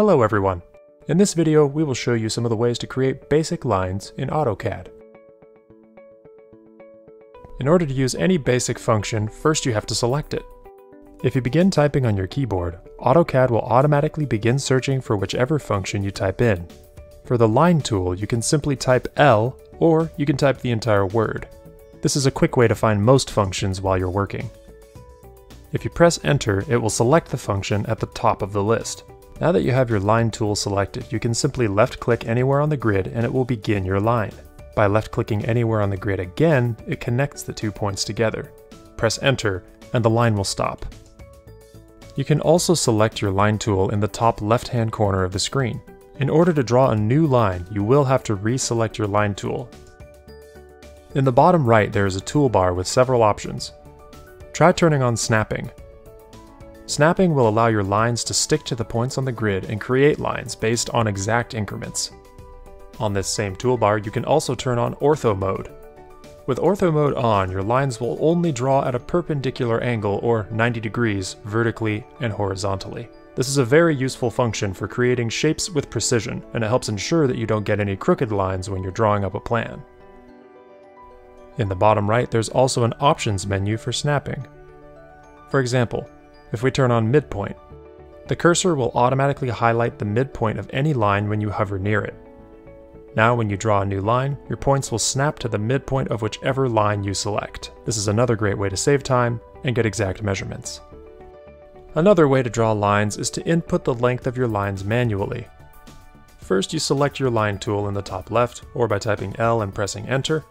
Hello everyone! In this video, we will show you some of the ways to create basic lines in AutoCAD. In order to use any basic function, first you have to select it. If you begin typing on your keyboard, AutoCAD will automatically begin searching for whichever function you type in. For the line tool, you can simply type L, or you can type the entire word. This is a quick way to find most functions while you're working. If you press enter, it will select the function at the top of the list. Now that you have your line tool selected, you can simply left click anywhere on the grid and it will begin your line. By left clicking anywhere on the grid again, it connects the two points together. Press enter and the line will stop. You can also select your line tool in the top left hand corner of the screen. In order to draw a new line, you will have to reselect your line tool. In the bottom right there is a toolbar with several options. Try turning on snapping. Snapping will allow your lines to stick to the points on the grid and create lines based on exact increments. On this same toolbar, you can also turn on ortho mode. With ortho mode on, your lines will only draw at a perpendicular angle or 90 degrees vertically and horizontally. This is a very useful function for creating shapes with precision, and it helps ensure that you don't get any crooked lines when you're drawing up a plan. In the bottom right, there's also an options menu for snapping. For example, if we turn on midpoint, the cursor will automatically highlight the midpoint of any line when you hover near it. Now when you draw a new line, your points will snap to the midpoint of whichever line you select. This is another great way to save time and get exact measurements. Another way to draw lines is to input the length of your lines manually. First you select your line tool in the top left, or by typing L and pressing enter.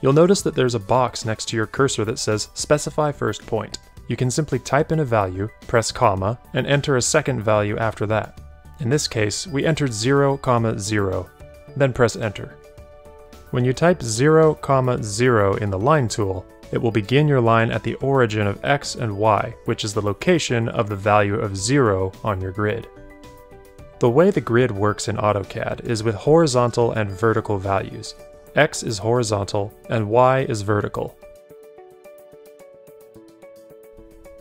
You'll notice that there's a box next to your cursor that says specify first point you can simply type in a value, press comma, and enter a second value after that. In this case, we entered 0, comma 0, then press enter. When you type 0, comma 0 in the line tool, it will begin your line at the origin of x and y, which is the location of the value of 0 on your grid. The way the grid works in AutoCAD is with horizontal and vertical values. x is horizontal and y is vertical.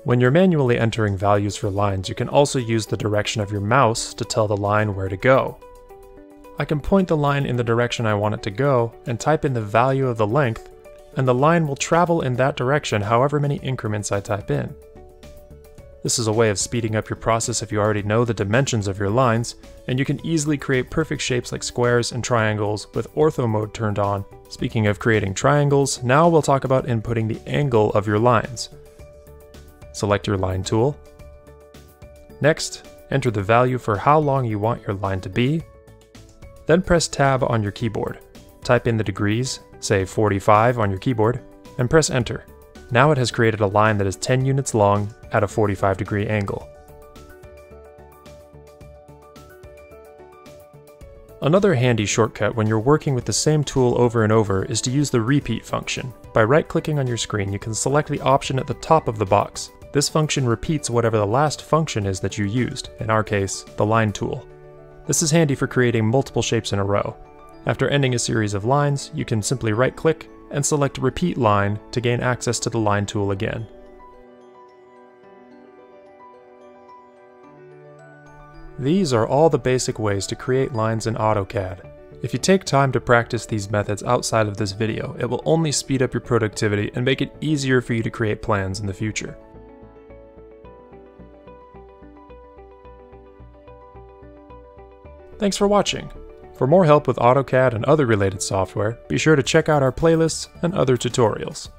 When you're manually entering values for lines, you can also use the direction of your mouse to tell the line where to go. I can point the line in the direction I want it to go and type in the value of the length, and the line will travel in that direction however many increments I type in. This is a way of speeding up your process if you already know the dimensions of your lines, and you can easily create perfect shapes like squares and triangles with ortho mode turned on. Speaking of creating triangles, now we'll talk about inputting the angle of your lines. Select your line tool. Next, enter the value for how long you want your line to be. Then press Tab on your keyboard. Type in the degrees, say 45 on your keyboard, and press Enter. Now it has created a line that is 10 units long at a 45 degree angle. Another handy shortcut when you're working with the same tool over and over is to use the repeat function. By right-clicking on your screen, you can select the option at the top of the box. This function repeats whatever the last function is that you used, in our case, the line tool. This is handy for creating multiple shapes in a row. After ending a series of lines, you can simply right-click and select Repeat Line to gain access to the line tool again. These are all the basic ways to create lines in AutoCAD. If you take time to practice these methods outside of this video, it will only speed up your productivity and make it easier for you to create plans in the future. Thanks for watching. For more help with AutoCAD and other related software, be sure to check out our playlists and other tutorials.